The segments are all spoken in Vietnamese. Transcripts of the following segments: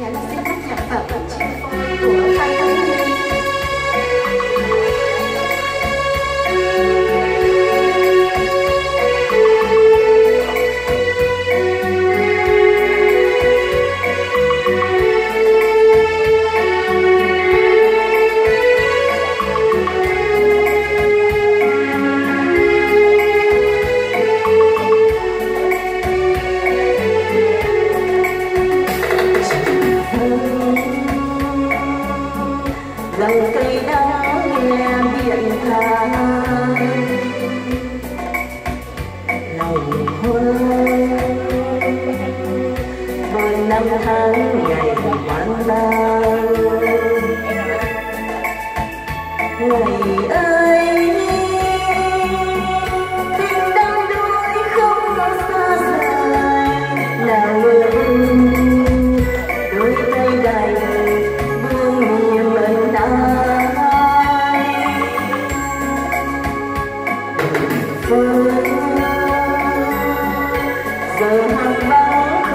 nhà là sẽ các sản phẩm vui năm tháng ngày quán lang ngày ơi tình đắm đôi không có xa dài nào người đôi tay đầy buông niềm ân ái phương, giờ hàng bao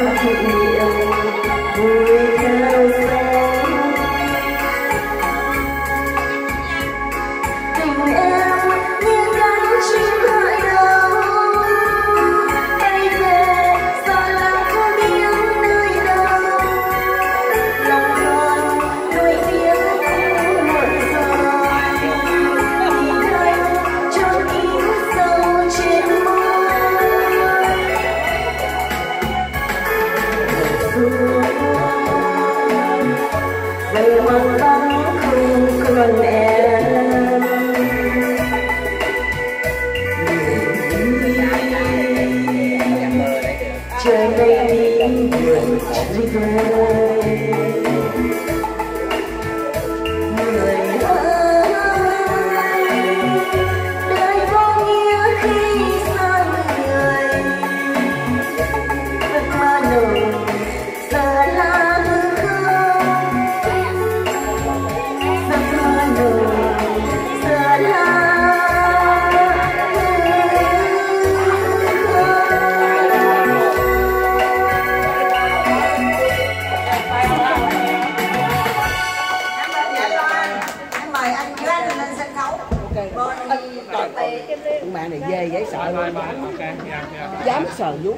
Thank you. mình mong vắng không còn em trời đây đi đường chỉ Con bạn này dê dễ sợ luôn. Dám sờ vuốt.